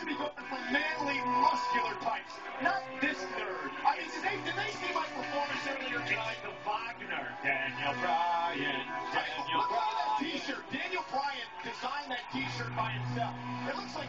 for manly, muscular types, not this nerd. I mean, did they, did they see my performance earlier tonight? The Wagner, Daniel Bryan, Daniel Bryan. Look at that T-shirt. Daniel Bryan designed that T-shirt by himself. It looks like